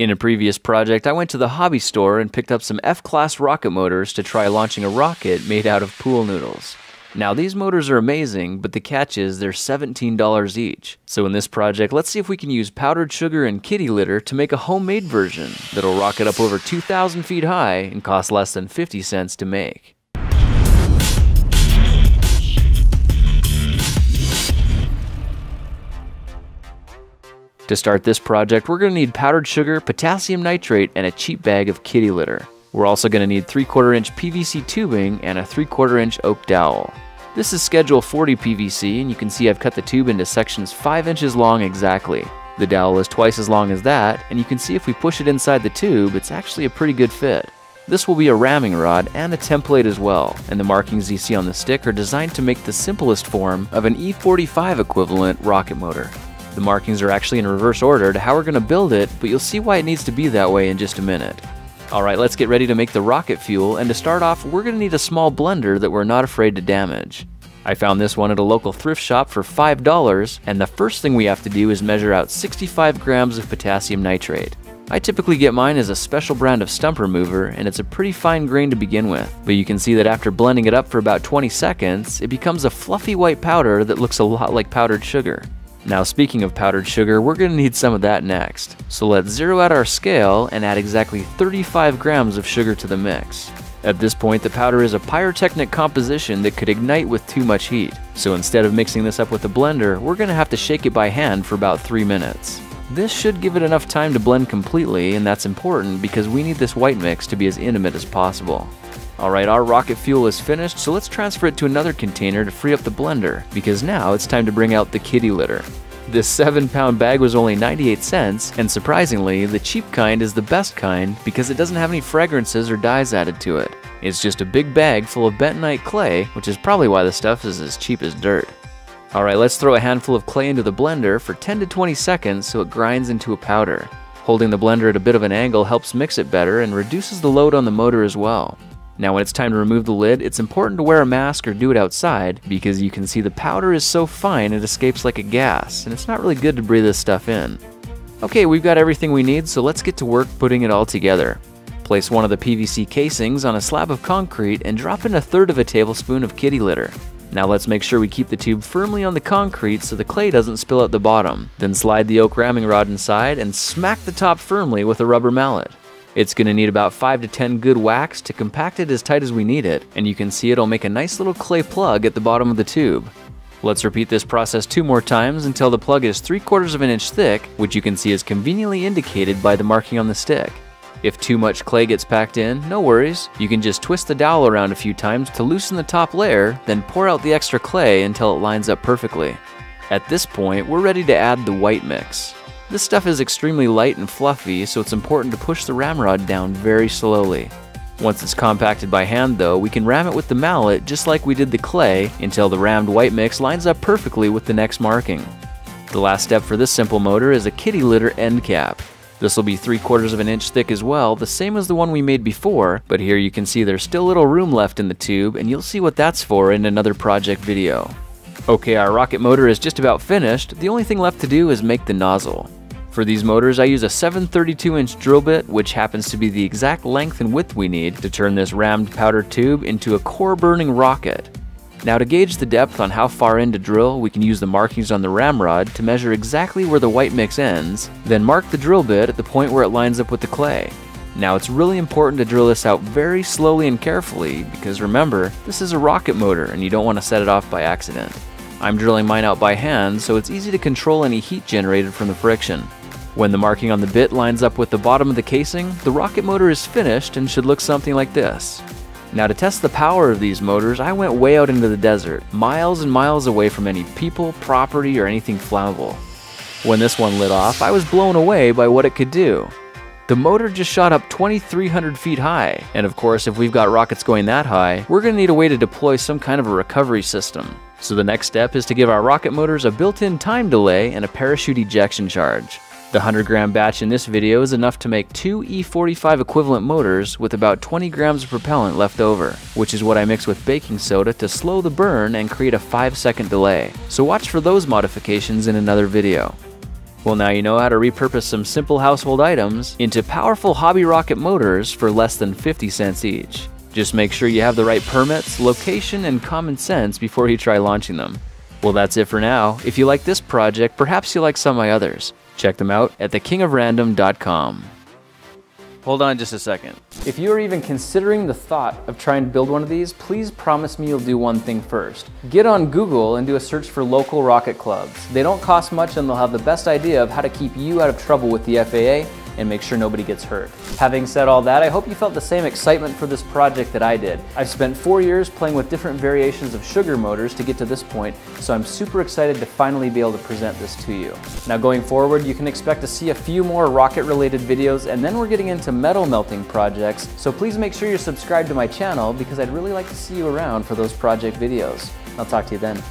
In a previous project, I went to the hobby store and picked up some F-class rocket motors to try launching a rocket made out of pool noodles. Now these motors are amazing, but the catch is they're $17 each. So in this project, let's see if we can use powdered sugar and kitty litter to make a homemade version that'll rocket up over 2,000 feet high and cost less than 50 cents to make. To start this project, we're going to need powdered sugar, potassium nitrate, and a cheap bag of kitty litter. We're also going to need 3 quarter inch PVC tubing and a 3 quarter inch oak dowel. This is schedule 40 PVC and you can see I've cut the tube into sections 5 inches long exactly. The dowel is twice as long as that and you can see if we push it inside the tube it's actually a pretty good fit. This will be a ramming rod and a template as well, and the markings you see on the stick are designed to make the simplest form of an E45 equivalent rocket motor. The markings are actually in reverse order to how we're going to build it, but you'll see why it needs to be that way in just a minute. Alright, let's get ready to make the rocket fuel, and to start off, we're going to need a small blender that we're not afraid to damage. I found this one at a local thrift shop for $5, and the first thing we have to do is measure out 65 grams of potassium nitrate. I typically get mine as a special brand of stump remover, and it's a pretty fine grain to begin with, but you can see that after blending it up for about 20 seconds, it becomes a fluffy white powder that looks a lot like powdered sugar. Now speaking of powdered sugar, we're going to need some of that next. So let's zero out our scale and add exactly 35 grams of sugar to the mix. At this point, the powder is a pyrotechnic composition that could ignite with too much heat. So instead of mixing this up with a blender, we're going to have to shake it by hand for about 3 minutes. This should give it enough time to blend completely, and that's important because we need this white mix to be as intimate as possible. Alright, our rocket fuel is finished, so let's transfer it to another container to free up the blender, because now it's time to bring out the kitty litter. This 7 pound bag was only 98 cents, and surprisingly, the cheap kind is the best kind because it doesn't have any fragrances or dyes added to it. It's just a big bag full of bentonite clay, which is probably why the stuff is as cheap as dirt. Alright, let's throw a handful of clay into the blender for 10 to 20 seconds so it grinds into a powder. Holding the blender at a bit of an angle helps mix it better and reduces the load on the motor as well. Now when it's time to remove the lid, it's important to wear a mask or do it outside because you can see the powder is so fine it escapes like a gas, and it's not really good to breathe this stuff in. Okay, we've got everything we need, so let's get to work putting it all together. Place one of the PVC casings on a slab of concrete and drop in a third of a tablespoon of kitty litter. Now let's make sure we keep the tube firmly on the concrete so the clay doesn't spill out the bottom. Then slide the oak ramming rod inside and smack the top firmly with a rubber mallet. It's going to need about 5 to 10 good whacks to compact it as tight as we need it, and you can see it'll make a nice little clay plug at the bottom of the tube. Let's repeat this process two more times until the plug is 3 quarters of an inch thick, which you can see is conveniently indicated by the marking on the stick. If too much clay gets packed in, no worries, you can just twist the dowel around a few times to loosen the top layer, then pour out the extra clay until it lines up perfectly. At this point, we're ready to add the white mix. This stuff is extremely light and fluffy, so it's important to push the ramrod down very slowly. Once it's compacted by hand though, we can ram it with the mallet just like we did the clay until the rammed white mix lines up perfectly with the next marking. The last step for this simple motor is a kitty litter end cap. This will be 3 quarters of an inch thick as well, the same as the one we made before, but here you can see there's still little room left in the tube and you'll see what that's for in another project video. Okay, our rocket motor is just about finished, the only thing left to do is make the nozzle. For these motors, I use a 732 inch drill bit, which happens to be the exact length and width we need to turn this rammed powder tube into a core burning rocket. Now to gauge the depth on how far in to drill, we can use the markings on the ramrod to measure exactly where the white mix ends, then mark the drill bit at the point where it lines up with the clay. Now it's really important to drill this out very slowly and carefully because remember, this is a rocket motor and you don't want to set it off by accident. I'm drilling mine out by hand so it's easy to control any heat generated from the friction. When the marking on the bit lines up with the bottom of the casing, the rocket motor is finished and should look something like this. Now to test the power of these motors, I went way out into the desert, miles and miles away from any people, property, or anything flammable. When this one lit off, I was blown away by what it could do. The motor just shot up 2,300 feet high, and of course if we've got rockets going that high, we're going to need a way to deploy some kind of a recovery system. So the next step is to give our rocket motors a built-in time delay and a parachute ejection charge. The 100 gram batch in this video is enough to make two E45 equivalent motors with about 20 grams of propellant left over, which is what I mix with baking soda to slow the burn and create a 5 second delay. So watch for those modifications in another video. Well, now you know how to repurpose some simple household items into powerful hobby rocket motors for less than 50 cents each. Just make sure you have the right permits, location, and common sense before you try launching them. Well, that's it for now. If you like this project, perhaps you'll like some of my others. Check them out at thekingofrandom.com. Hold on just a second. If you are even considering the thought of trying to build one of these, please promise me you'll do one thing first. Get on Google and do a search for local rocket clubs. They don't cost much and they'll have the best idea of how to keep you out of trouble with the FAA and make sure nobody gets hurt. Having said all that, I hope you felt the same excitement for this project that I did. I've spent four years playing with different variations of sugar motors to get to this point, so I'm super excited to finally be able to present this to you. Now going forward, you can expect to see a few more rocket related videos and then we're getting into metal melting projects, so please make sure you're subscribed to my channel because I'd really like to see you around for those project videos. I'll talk to you then.